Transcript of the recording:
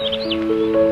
Música